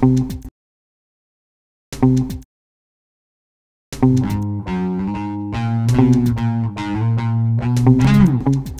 Thank you.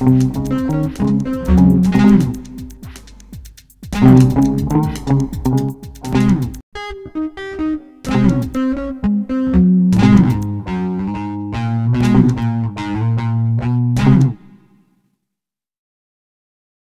Música